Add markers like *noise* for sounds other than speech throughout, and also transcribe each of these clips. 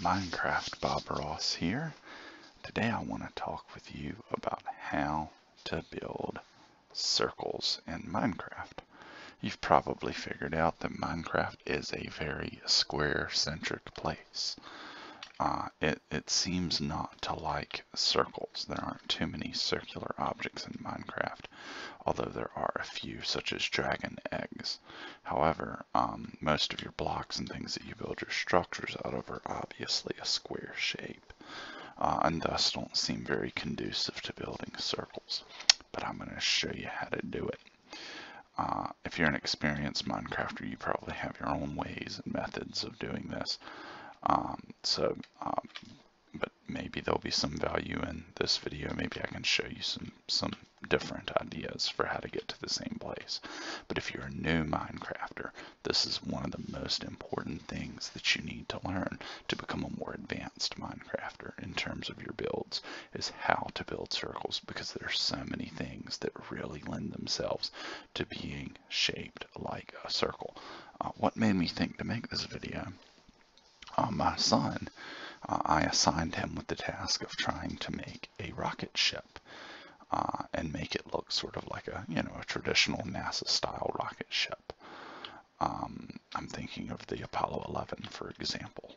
Minecraft Bob Ross here. Today I want to talk with you about how to build circles in Minecraft. You've probably figured out that Minecraft is a very square-centric place. Uh, it, it seems not to like circles. There aren't too many circular objects in Minecraft, although there are a few, such as dragon eggs. However, um, most of your blocks and things that you build your structures out of are obviously a square shape, uh, and thus don't seem very conducive to building circles. But I'm going to show you how to do it. Uh, if you're an experienced Minecrafter, you probably have your own ways and methods of doing this. Um, so, um, but maybe there'll be some value in this video. Maybe I can show you some, some different ideas for how to get to the same place. But if you're a new Minecrafter, this is one of the most important things that you need to learn to become a more advanced Minecrafter in terms of your builds, is how to build circles because there's so many things that really lend themselves to being shaped like a circle. Uh, what made me think to make this video uh, my son, uh, I assigned him with the task of trying to make a rocket ship uh, and make it look sort of like a, you know, a traditional NASA style rocket ship. Um, I'm thinking of the Apollo 11, for example.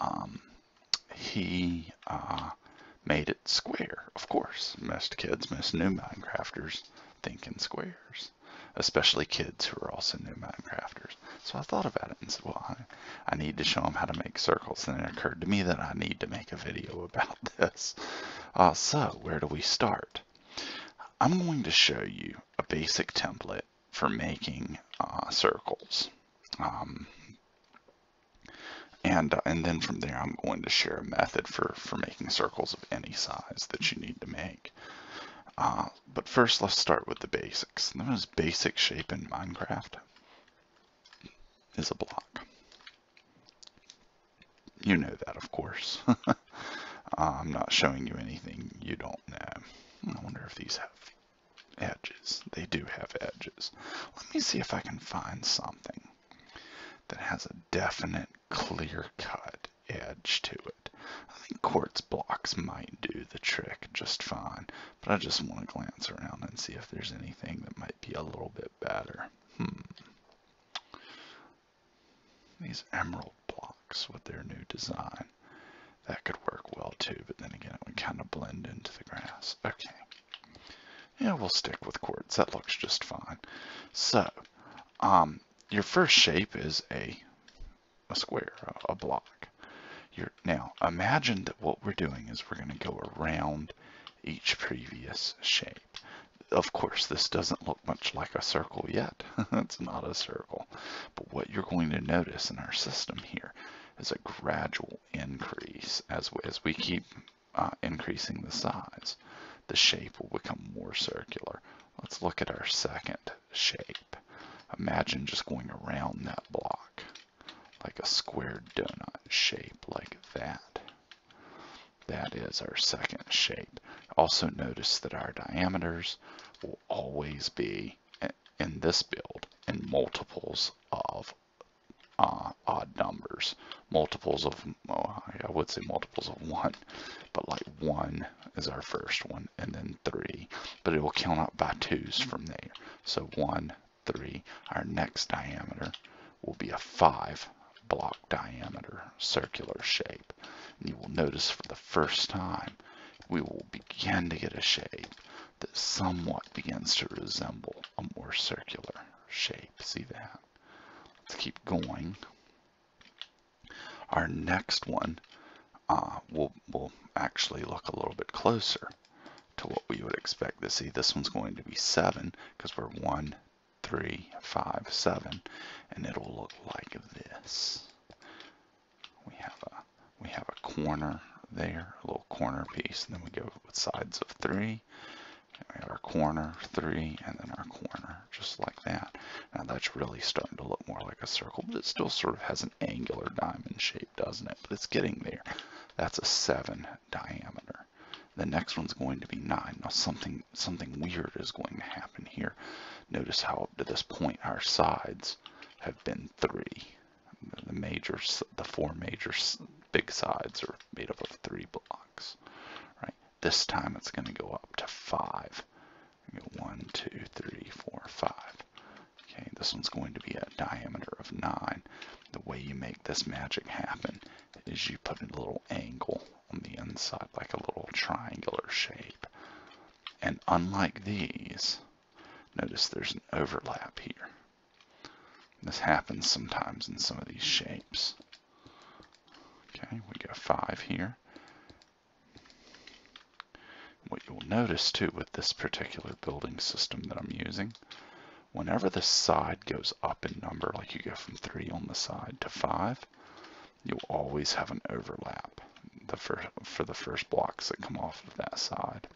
Um, he uh, made it square, of course. Most kids, most new Minecrafters think in squares especially kids who are also new Minecrafters. So I thought about it and said, well, I, I need to show them how to make circles. And it occurred to me that I need to make a video about *laughs* this. Uh, so where do we start? I'm going to show you a basic template for making uh, circles. Um, and, uh, and then from there, I'm going to share a method for, for making circles of any size that you need to make. Uh, but first, let's start with the basics. The most basic shape in Minecraft is a block. You know that, of course. *laughs* uh, I'm not showing you anything you don't know. I wonder if these have edges. They do have edges. Let me see if I can find something that has a definite, clear-cut edge to it. Think quartz blocks might do the trick just fine, but I just want to glance around and see if there's anything that might be a little bit better. Hmm. These emerald blocks with their new design. That could work well too, but then again it would kind of blend into the grass. Okay. Yeah, we'll stick with quartz. That looks just fine. So, um, your first shape is a, a square, a, a block. Now, imagine that what we're doing is we're going to go around each previous shape. Of course, this doesn't look much like a circle yet. *laughs* it's not a circle. But what you're going to notice in our system here is a gradual increase as we, as we keep uh, increasing the size. The shape will become more circular. Let's look at our second shape. Imagine just going around that block like a square donut shape like that. That is our second shape. Also notice that our diameters will always be in this build in multiples of uh, odd numbers. Multiples of, I would say multiples of one, but like one is our first one and then three, but it will count up by twos from there. So one, three, our next diameter will be a five block diameter circular shape. And you will notice for the first time, we will begin to get a shape that somewhat begins to resemble a more circular shape. See that? Let's keep going. Our next one uh, will, will actually look a little bit closer to what we would expect to see. This one's going to be 7 because we're 1, three, five, seven, and it'll look like this. We have a we have a corner there, a little corner piece, and then we go with sides of three. We have our corner, three, and then our corner, just like that. Now that's really starting to look more like a circle, but it still sort of has an angular diamond shape, doesn't it? But it's getting there. That's a seven diameter. The next one's going to be 9. Now something something weird is going to happen here. Notice how up to this point our sides have been 3. The major, the four major big sides are made up of three blocks, right? This time it's going to go up to five. One, two, three, four, five. Okay, this one's going to be a diameter of nine. The way you make this magic happen is you put a little angle on the inside, like a little triangular shape. And unlike these, notice there's an overlap here. This happens sometimes in some of these shapes. Okay, we got five here. What you'll notice too with this particular building system that I'm using, whenever the side goes up in number, like you go from three on the side to five, you'll always have an overlap the for the first blocks that come off of that side.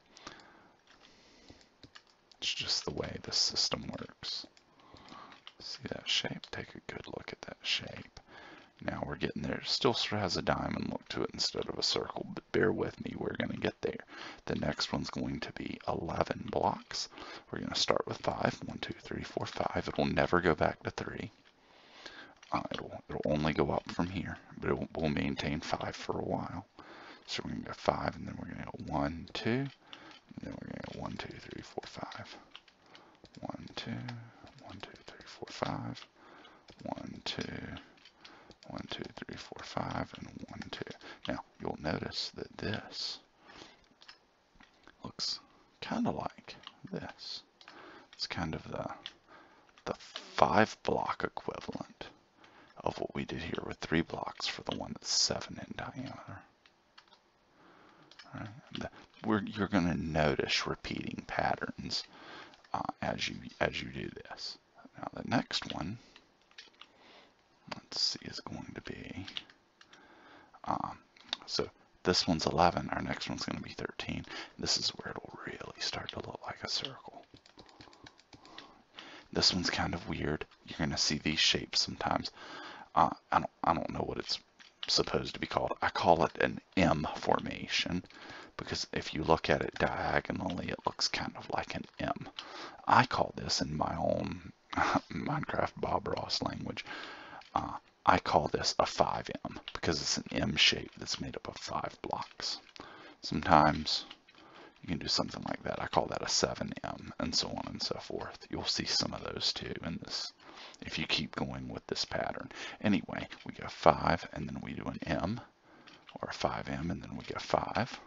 It's just the way the system works. See that shape? Take a good look at that shape. Now we're getting there. Still sort of has a diamond look to it instead of a circle, but bear with me, we're going to get there. The next one's going to be 11 blocks. We're going to start with 5. 1, 2, 3, 4, 5. It will never go back to 3. Uh, it'll, it'll only go up from here, but it will, will maintain 5 for a while. So we're going to go 5, and then we're going to go 1, 2, and then we're going to go 1, 2, 3, 4, 5. 1, 2, 1, 2, 3, 4, 5. 1, 2, 1, 2, 3, 4, 5, and 1, 2. Now, you'll notice that this looks kind of like this. It's kind of the, the five block equivalent of what we did here with three blocks for the one that's seven in diameter. You're going to notice repeating patterns uh, as you as you do this. Now the next one let's see, is going to be, um, so this one's 11, our next one's going to be 13. This is where it'll really start to look like a circle. This one's kind of weird. You're going to see these shapes sometimes. Uh, I, don't, I don't know what it's supposed to be called. I call it an M formation because if you look at it diagonally, it looks kind of like an M. I call this in my own *laughs* Minecraft Bob Ross language uh, I call this a 5M because it's an M shape that's made up of five blocks. Sometimes you can do something like that. I call that a 7M and so on and so forth. You'll see some of those too in this if you keep going with this pattern. Anyway, we go 5 and then we do an M or a 5M and then we go 5.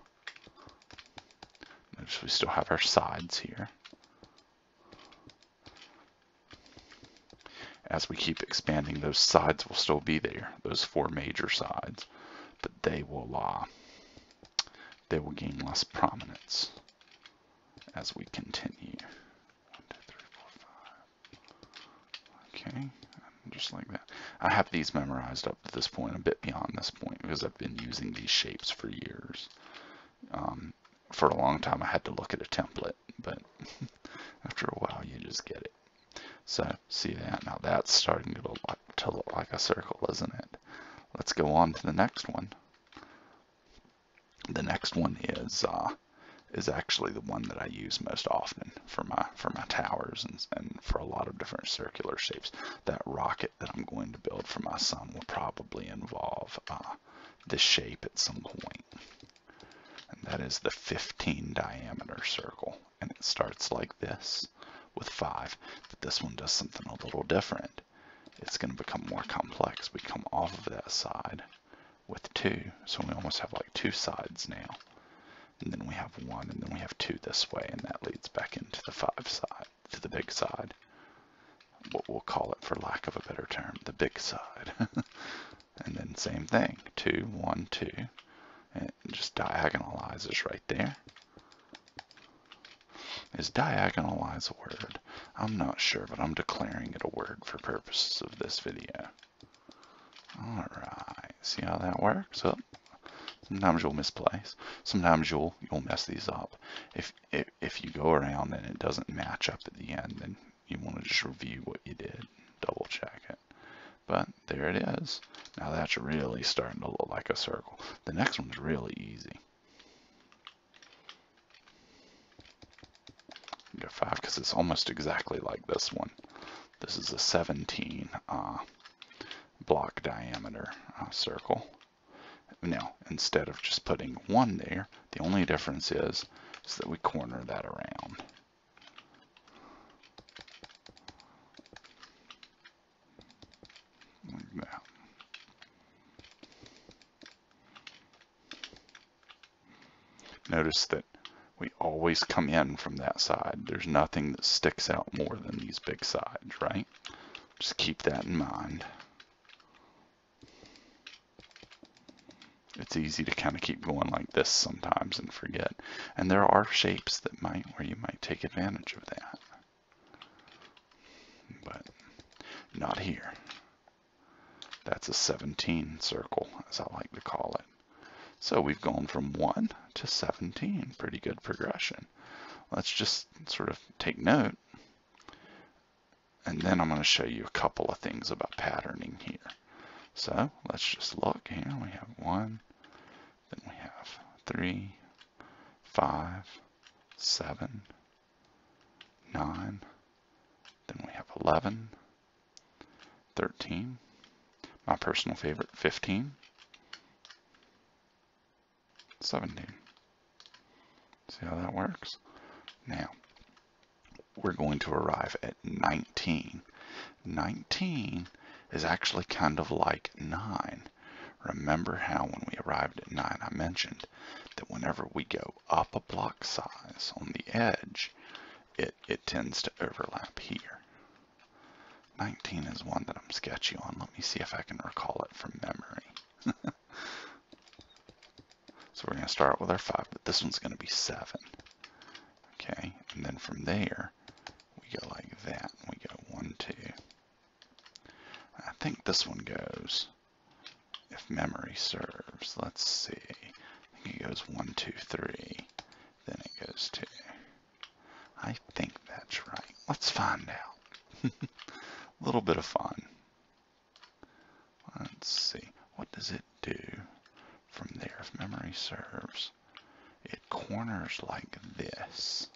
Notice we still have our sides here. as we keep expanding, those sides will still be there, those four major sides, but they will uh, they will gain less prominence as we continue. One, two, three, four, five. Okay, just like that. I have these memorized up to this point, a bit beyond this point, because I've been using these shapes for years. Um, for a long time, I had to look at a template, but *laughs* after a while, you just get it. So see that? Now that's starting to look, like, to look like a circle, isn't it? Let's go on to the next one. The next one is uh, is actually the one that I use most often for my for my towers and, and for a lot of different circular shapes. That rocket that I'm going to build for my son will probably involve uh, this shape at some point. And that is the 15 diameter circle. And it starts like this with 5, but this one does something a little different. It's going to become more complex. We come off of that side with 2, so we almost have like two sides now. And then we have 1, and then we have 2 this way, and that leads back into the 5 side, to the big side. What we'll call it, for lack of a better term, the big side. *laughs* and then same thing, two, one, two, and just diagonalizes right there. Is diagonalize a word? I'm not sure, but I'm declaring it a word for purposes of this video. Alright, see how that works? Up. Sometimes you'll misplace. Sometimes you'll you'll mess these up. If, if if you go around and it doesn't match up at the end, then you want to just review what you did, double check it. But there it is. Now that's really starting to look like a circle. The next one's really easy. go 5 because it's almost exactly like this one. This is a 17 uh, block diameter uh, circle. Now, instead of just putting one there, the only difference is, is that we corner that around. Like that. Notice that we always come in from that side. There's nothing that sticks out more than these big sides, right? Just keep that in mind. It's easy to kind of keep going like this sometimes and forget. And there are shapes that might, where you might take advantage of that. But not here. That's a 17 circle, as I like to call it. So we've gone from 1 to 17. Pretty good progression. Let's just sort of take note. And then I'm going to show you a couple of things about patterning here. So let's just look here. We have 1, then we have 3, 5, 7, 9, then we have 11, 13, my personal favorite, 15, 17. See how that works? Now, we're going to arrive at 19. 19 is actually kind of like 9. Remember how when we arrived at 9 I mentioned that whenever we go up a block size on the edge, it, it tends to overlap here. 19 is one that I'm sketchy on. Let me see if I can recall it from memory. *laughs* So we're going to start with our 5, but this one's going to be 7. Okay, and then from there, we go like that. We go 1, 2. I think this one goes, if memory serves, let's see. I think it goes one, two, three, Then it goes 2. I think that's right. Let's find out. A *laughs* little bit of fun. Let's see. What does it do? from there, if memory serves. It corners like this.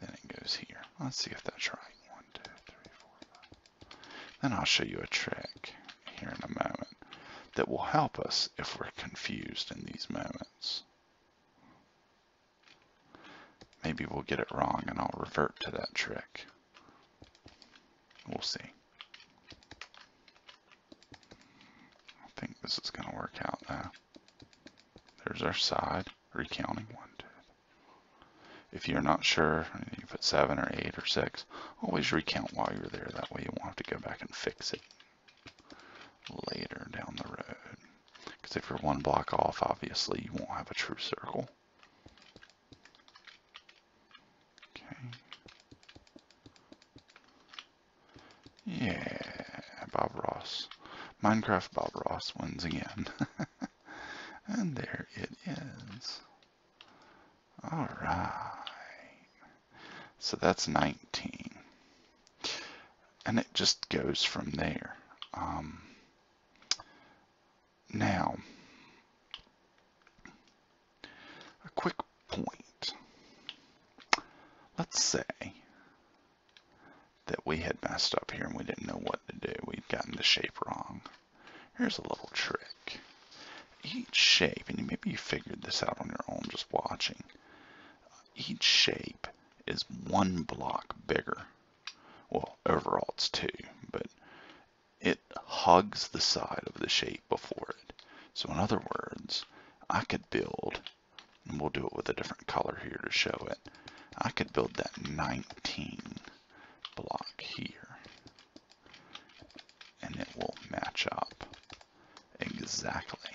Then it goes here. Let's see if that's right. One, two, three, four, Then I'll show you a trick here in a moment that will help us if we're confused in these moments. Maybe we'll get it wrong and I'll revert to that trick. We'll see. I think this is going to work out now. There's our side, recounting one. If you're not sure, you put seven or eight or six, always recount while you're there. That way you won't have to go back and fix it later down the road. Because if you're one block off, obviously you won't have a true circle. Okay. Yeah, Bob Ross. Minecraft Bob Ross wins again. *laughs* And there it is. All right. So that's 19. And it just goes from there. Um, now, a quick point. Let's say that we had messed up here and we didn't know what to do. We'd gotten the shape wrong. Here's a little trick each shape, and maybe you figured this out on your own just watching, each shape is one block bigger. Well, overall it's two, but it hugs the side of the shape before it. So in other words, I could build, and we'll do it with a different color here to show it, I could build that 19 block here, and it will match up exactly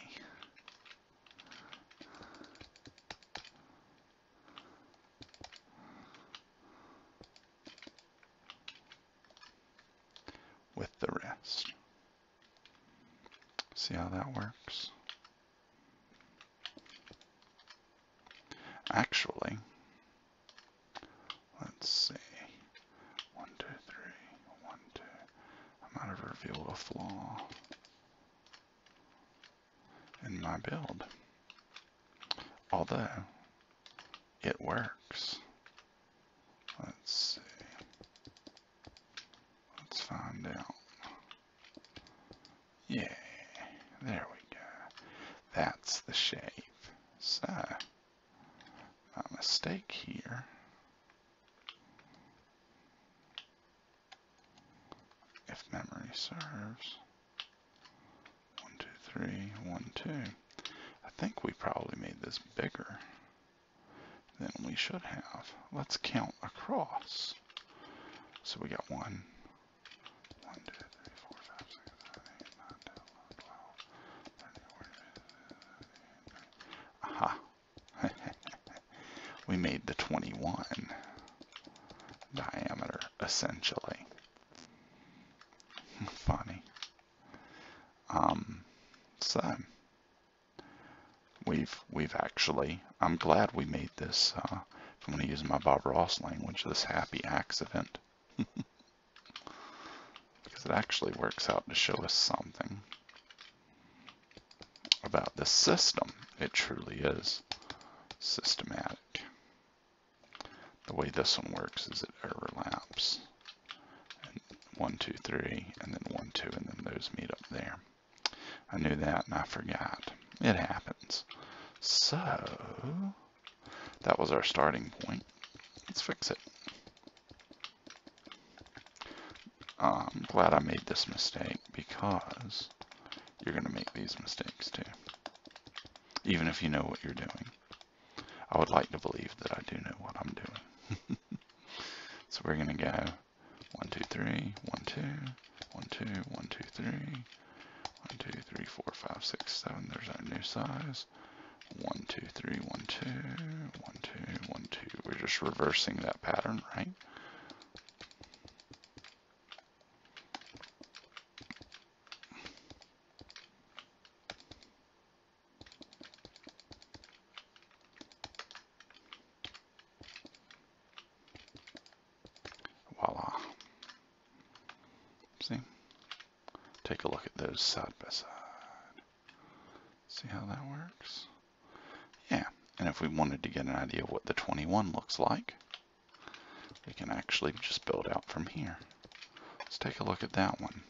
See how that works? Actually, let's see. One, two, three, one, two. I might have revealed a flaw in my build. 1. 1, 2, 3, 4, 5, 6, 7, 8, 9, 10, 11, 12, 13, 14, 15, 16, Aha! *laughs* we made the 21 diameter, essentially. *laughs* Funny. Um, so, we've, we've actually, I'm glad we made this, uh, if I'm going to use my Bob Ross language, this happy accident it actually works out to show us something about the system it truly is systematic the way this one works is it overlaps and one two three and then one two and then those meet up there I knew that and I forgot it happens. So, that was our starting point. Let's fix it. I'm glad I made this mistake because you're going to make these mistakes too. Even if you know what you're doing. I would like to believe that I do know what I'm doing. *laughs* so we're going to go 1, 2, 3, 1, 2, 1, 2, 1, 2, 3, one, two, three, four, five, six, seven. There's our new size. One, two, three, one, two, one, two, one, two. We're just reversing that pattern, right? Voila. See? take a look at those side by side. See how that works? Yeah, and if we wanted to get an idea of what the 21 looks like, we can actually just build out from here. Let's take a look at that one.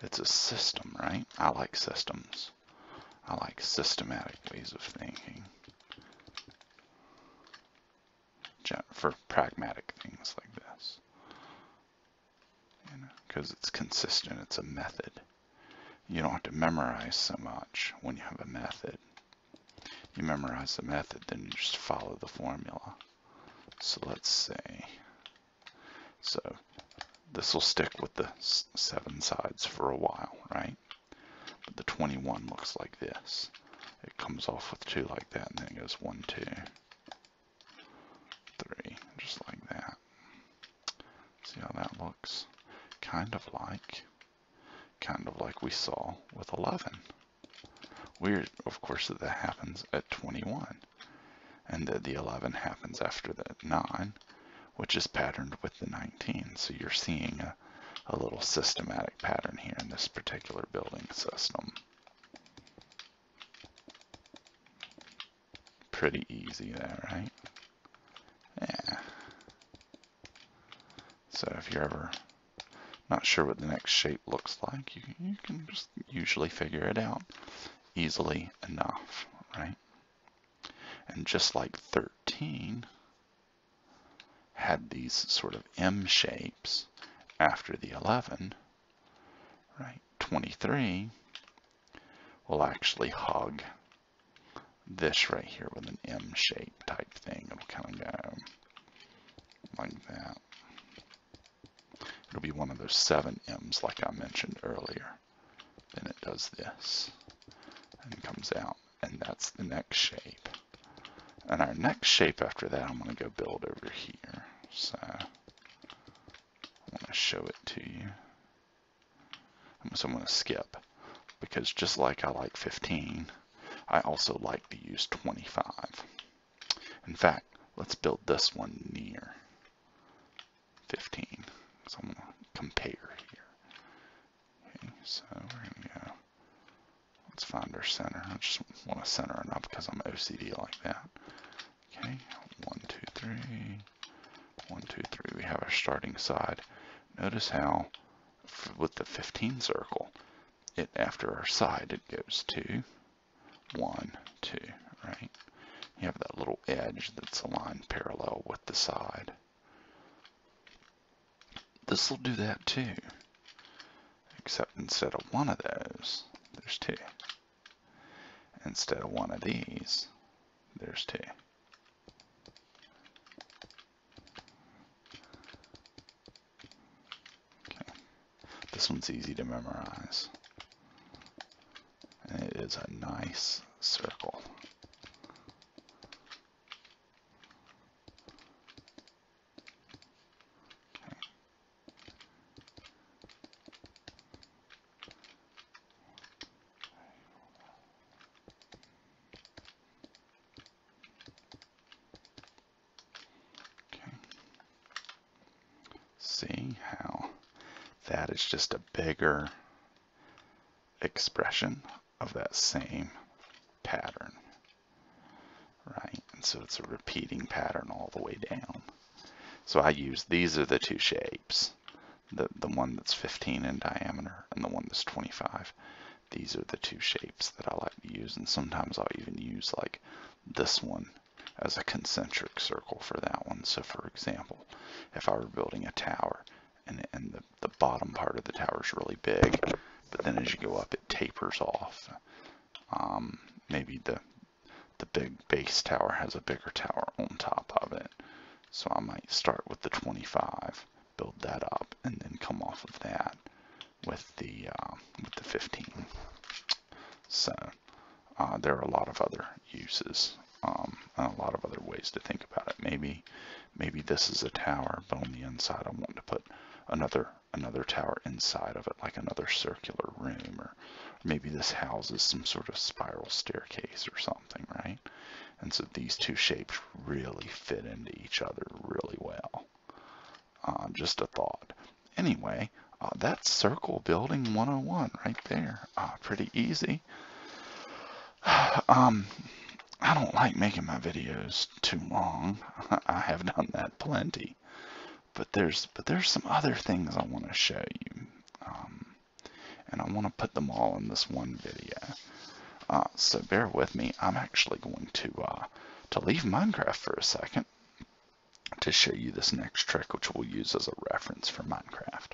It's a system, right? I like systems. I like systematic ways of thinking. For pragmatic things like this because it's consistent, it's a method. You don't have to memorize so much when you have a method. You memorize the method, then you just follow the formula. So let's say, so this will stick with the seven sides for a while, right? But the 21 looks like this. It comes off with two like that, and then it goes one, two, three, just like that. See how that looks? kind of like, kind of like we saw with 11. Weird, of course, that that happens at 21, and that the 11 happens after the 9, which is patterned with the 19. So you're seeing a, a little systematic pattern here in this particular building system. Pretty easy there, right? Yeah. So if you're ever not sure what the next shape looks like, you, you can just usually figure it out easily enough, right? And just like 13 had these sort of M shapes after the 11, right? 23 will actually hug this right here with an M shape type thing. It'll kind of go like that. It'll be one of those seven M's like I mentioned earlier. Then it does this and comes out and that's the next shape. And our next shape after that I'm going to go build over here. So I want to show it to you. So I'm going to skip because just like I like 15, I also like to use 25. In fact, let's build this one near 15. So I'm going to compare here. Okay, so we're going to let's find our center. I just want to center it up because I'm OCD like that. Okay, one, two, three, one, two, three. We have our starting side. Notice how with the 15 circle, it after our side, it goes two, one, two, right? You have that little edge that's aligned parallel with the side. This will do that too, except instead of one of those, there's two. Instead of one of these, there's two. Okay. This one's easy to memorize. And it is a nice circle. see how that is just a bigger expression of that same pattern, right? And so it's a repeating pattern all the way down. So I use, these are the two shapes, the, the one that's 15 in diameter and the one that's 25. These are the two shapes that I like to use, and sometimes I'll even use like this one as a concentric circle for that one. So for example, if I were building a tower and, and the, the bottom part of the tower is really big, but then as you go up it tapers off. Um, maybe the, the big base tower has a bigger tower on top of it. So I might start with the 25, build that up, and then come off of that with the, uh, with the 15. So uh, there are a lot of other uses um, a lot of other ways to think about it. Maybe, maybe this is a tower, but on the inside I want to put another another tower inside of it, like another circular room, or maybe this houses some sort of spiral staircase or something, right? And so these two shapes really fit into each other really well. Uh, just a thought. Anyway, uh, that's Circle Building 101 right there. Uh, pretty easy. *sighs* um, I don't like making my videos too long. *laughs* I have done that plenty. But there's but there's some other things I want to show you. Um, and I want to put them all in this one video. Uh, so bear with me. I'm actually going to uh, to leave Minecraft for a second to show you this next trick, which we'll use as a reference for Minecraft.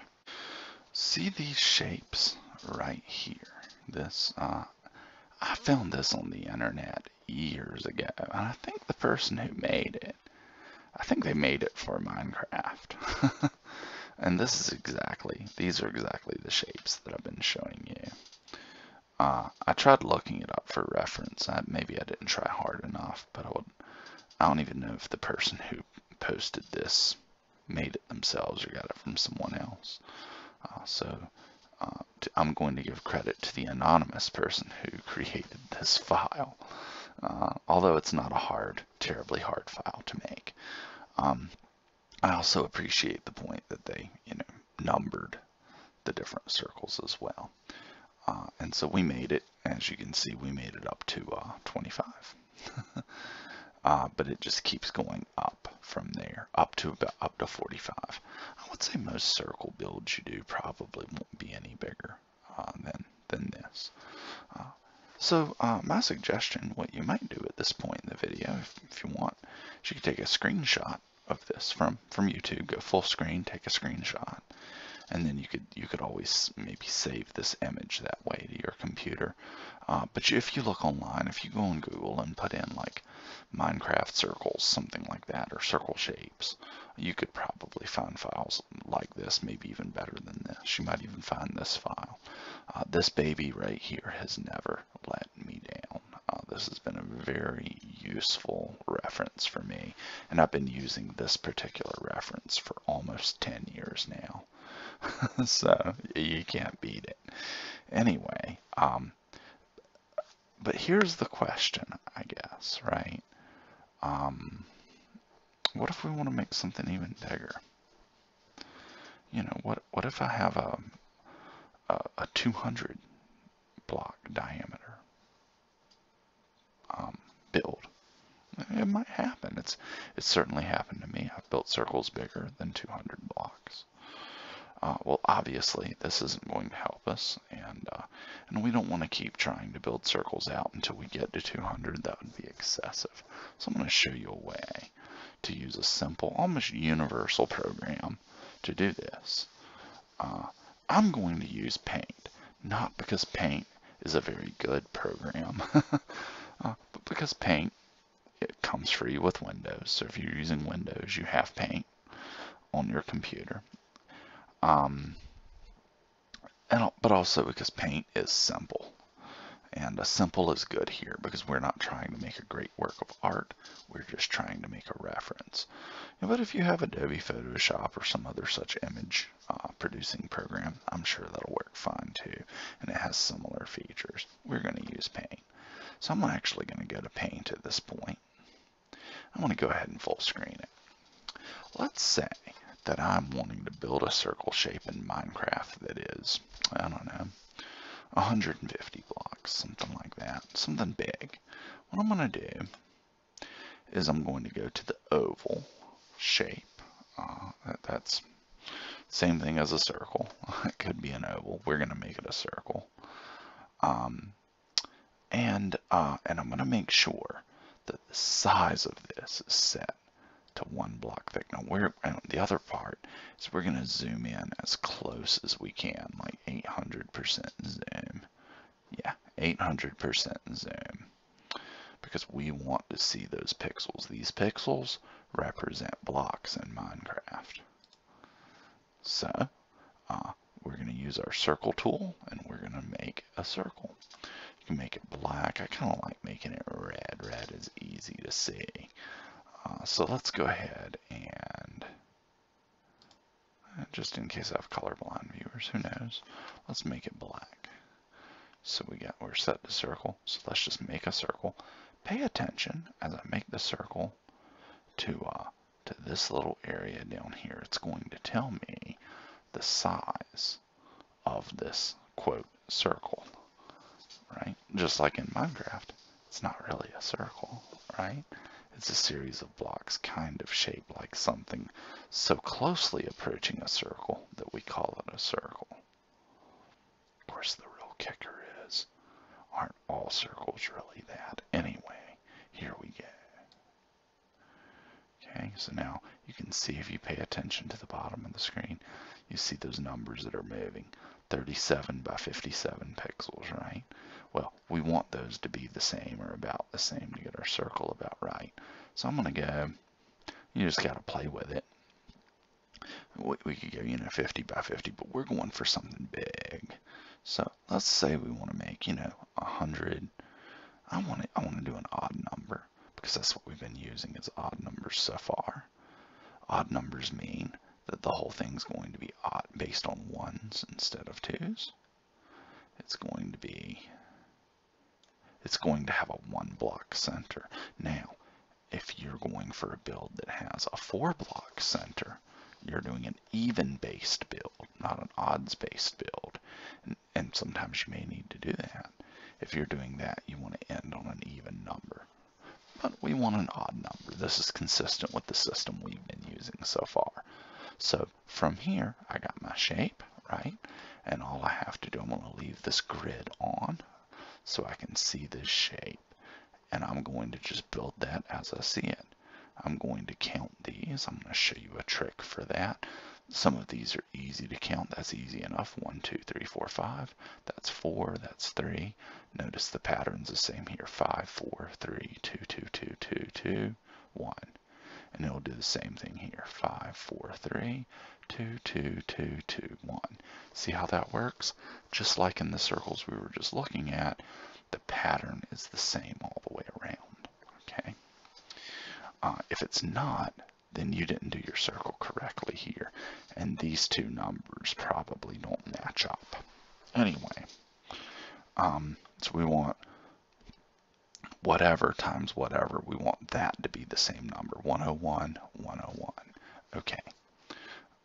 See these shapes right here. This uh, I found this on the internet years ago, and I think the person who made it, I think they made it for Minecraft. *laughs* and this is exactly, these are exactly the shapes that I've been showing you. Uh, I tried looking it up for reference. I, maybe I didn't try hard enough, but I would. I don't even know if the person who posted this made it themselves or got it from someone else. Uh, so uh, I'm going to give credit to the anonymous person who *laughs* created this file, uh, although it's not a hard, terribly hard file to make. Um, I also appreciate the point that they, you know, numbered the different circles as well. Uh, and so we made it, as you can see, we made it up to uh, 25. *laughs* uh, but it just keeps going up from there, up to about up to 45. I would say most circle builds you do probably won't be any bigger uh, than, than this. So uh, my suggestion, what you might do at this point in the video, if, if you want, is you could take a screenshot of this from, from YouTube, go full screen, take a screenshot, and then you could you could always maybe save this image that way to your computer. Uh, but if you look online, if you go on Google and put in like Minecraft circles, something like that, or circle shapes, you could probably find files like this, maybe even better than this. You might even find this file. Uh, this baby right here has never let me down. Uh, this has been a very useful reference for me, and I've been using this particular reference for almost 10 years now. *laughs* so you can't beat it. Anyway, um, but here's the question, I guess, right? Um, what if we want to make something even bigger? You know, what what if I have a a, a 200 block diameter um, build? It might happen. It's it's certainly happened to me. I've built circles bigger than 200 blocks. Uh, well, obviously, this isn't going to help us, and uh, and we don't want to keep trying to build circles out until we get to 200. That would be excessive. So I'm going to show you a way to use a simple, almost universal program to do this. Uh, I'm going to use Paint, not because Paint is a very good program, *laughs* uh, but because Paint it comes free with Windows. So if you're using Windows, you have Paint on your computer. Um, and, but also because paint is simple. And a simple is good here because we're not trying to make a great work of art. We're just trying to make a reference. But if you have Adobe Photoshop or some other such image uh, producing program, I'm sure that'll work fine too. And it has similar features. We're going to use Paint. So I'm actually going to go to Paint at this point. I'm going to go ahead and full screen it. Let's say that I'm wanting to build a circle shape in Minecraft that is, I don't know, 150 blocks, something like that, something big. What I'm going to do is I'm going to go to the oval shape. Uh, that, that's same thing as a circle. *laughs* it could be an oval. We're going to make it a circle. Um, and, uh, and I'm going to make sure that the size of this is set to one block thick. Now we're, the other part is we're going to zoom in as close as we can, like 800% zoom. Yeah, 800% zoom. Because we want to see those pixels. These pixels represent blocks in Minecraft. So, uh, we're going to use our circle tool and we're going to make a circle. You can make it black. I kind of like making it red. Red is easy to see. Uh, so let's go ahead and, uh, just in case I have colorblind viewers, who knows, let's make it black. So we got, we're set to circle, so let's just make a circle. Pay attention as I make the circle to, uh, to this little area down here. It's going to tell me the size of this, quote, circle, right? Just like in Minecraft, it's not really a circle, right? It's a series of blocks kind of shaped like something so closely approaching a circle that we call it a circle. Of course, the real kicker is, aren't all circles really that? Anyway, here we go. Okay, so now you can see if you pay attention to the bottom of the screen, you see those numbers that are moving. 37 by 57 pixels, right? Well, we want those to be the same or about the same to get our circle about right. So I'm going to go, you just got to play with it. We, we could go, you know, 50 by 50, but we're going for something big. So let's say we want to make, you know, 100. I want to, I want to do an odd number because that's what we've been using as odd numbers so far. Odd numbers mean that the whole thing's going to be odd based on ones instead of twos. It's going to be, it's going to have a one block center. Now, if you're going for a build that has a four block center, you're doing an even based build, not an odds based build. And, and sometimes you may need to do that. If you're doing that, you want to end on an even number. But we want an odd number. This is consistent with the system we've been using so far. So from here, I got my shape, right? And all I have to do, I'm going to leave this grid on so I can see this shape. And I'm going to just build that as I see it. I'm going to count these. I'm going to show you a trick for that. Some of these are easy to count. That's easy enough. One, two, three, four, five. That's four. That's three. Notice the pattern's the same here. Five, four, three, two, two, two, two, two, one and it'll do the same thing here. Five, four, three, two, two, two, two, one. See how that works? Just like in the circles we were just looking at, the pattern is the same all the way around, okay? Uh, if it's not, then you didn't do your circle correctly here, and these two numbers probably don't match up. Anyway, um, so we want whatever times whatever, we want that to be the same number, 101, 101. Okay.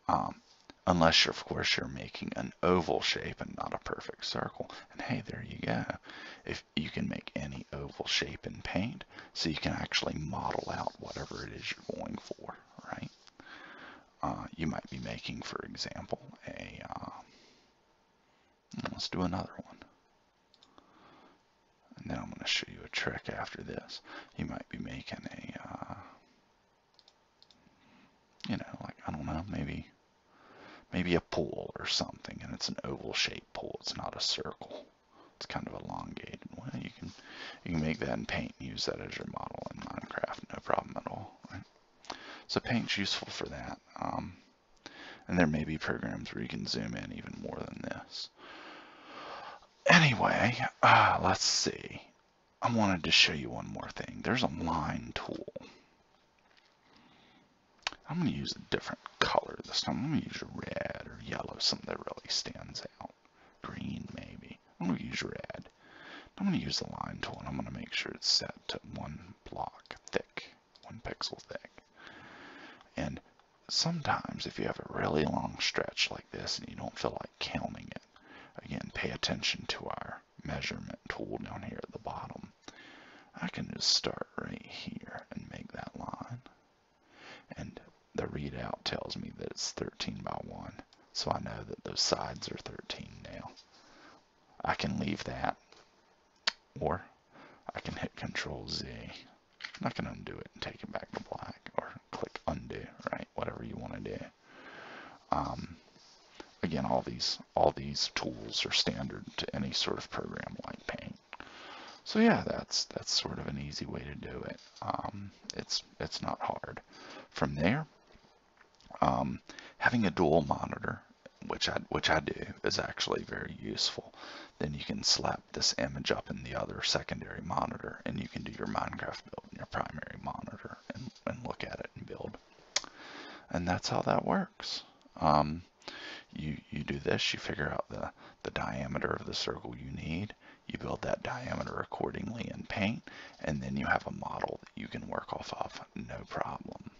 Um, unless, you're, of course, you're making an oval shape and not a perfect circle. And hey, there you go. If you can make any oval shape in paint, so you can actually model out whatever it is you're going for, right? uh, you might be making, for example, a, uh, let's do another one. And then I'm going to show you a trick after this. You might be making a, uh, you know, like, I don't know, maybe, maybe a pool or something, and it's an oval shaped pool. It's not a circle. It's kind of elongated. Well, you can, you can make that in Paint and use that as your model in Minecraft, no problem at all. Right? So Paint's useful for that. Um, and there may be programs where you can zoom in even more than this. Anyway, uh, let's see. I wanted to show you one more thing. There's a line tool. I'm going to use a different color this time. I'm going to use red or yellow, something that really stands out. Green, maybe. I'm going to use red. I'm going to use the line tool, and I'm going to make sure it's set to one block thick, one pixel thick. And sometimes if you have a really long stretch like this and you don't feel like counting it, again, pay attention to measurement tool down here at the bottom. I can just start right here and make that line. And the readout tells me that it's 13 by 1. So I know that those sides are 13 now. I can leave that or I can hit Control Z. I can undo it and take it back to black or click undo, right? Whatever you want to do. Um, again, all these all these tools are standard to any sort of program like Paint. So yeah, that's that's sort of an easy way to do it. Um, it's it's not hard. From there, um, having a dual monitor, which I which I do, is actually very useful. Then you can slap this image up in the other secondary monitor, and you can do your Minecraft build in your primary monitor and, and look at it and build. And that's how that works. Um, you you do this, you figure out the the diameter of the circle you need you build that diameter accordingly in paint, and then you have a model that you can work off of, no problem.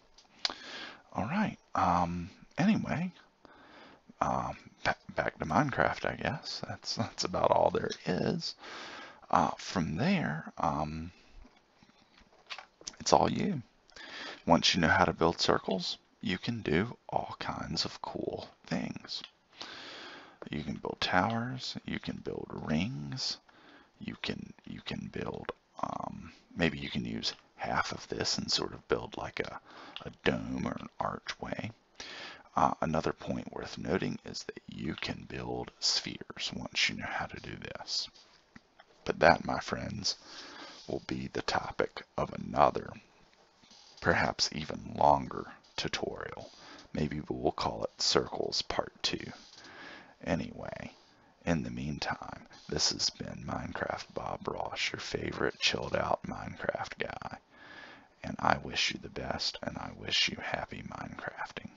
All right, um, anyway, um, back to Minecraft, I guess. That's, that's about all there is. Uh, from there, um, it's all you. Once you know how to build circles, you can do all kinds of cool things. You can build towers, you can build rings, you can you can build um, maybe you can use half of this and sort of build like a, a dome or an archway. Uh, another point worth noting is that you can build spheres once you know how to do this. But that, my friends, will be the topic of another, perhaps even longer tutorial. Maybe we'll call it Circles Part 2. Anyway, in the meantime, this has been Minecraft Bob Ross, your favorite chilled out Minecraft guy. And I wish you the best, and I wish you happy Minecrafting.